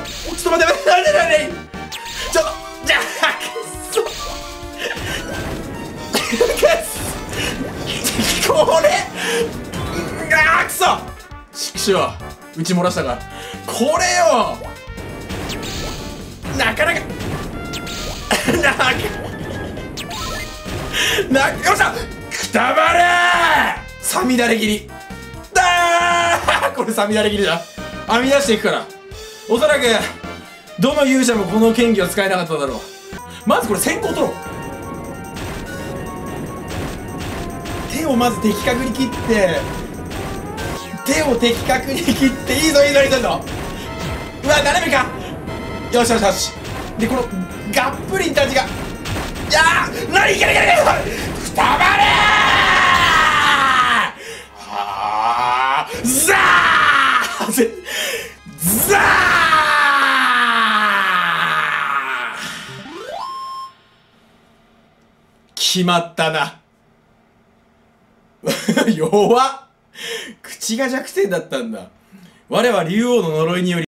ちょっと待って待ってなんでなんでちょっとじゃあくっそくっそこれあーくそちくしょう打ち漏らしたかこれよなかなかなかなよっしゃくたばれさみだれ切りだーこれさみだれ切りだ編み出していくからおそらくどの勇者もこの剣技は使えなかっただろう。まずこれ先行取ろう。手をまず的確に切って手を的確に切っていいぞいいぞいいぞいいぞ。うわ斜めか。よしよしよし。でこのがっぷりたちがいやー何いけるいけるいけるくたばれはあザー!ぜザー!決まったな。弱っ。口が弱点だったんだ。我は竜王の呪いにより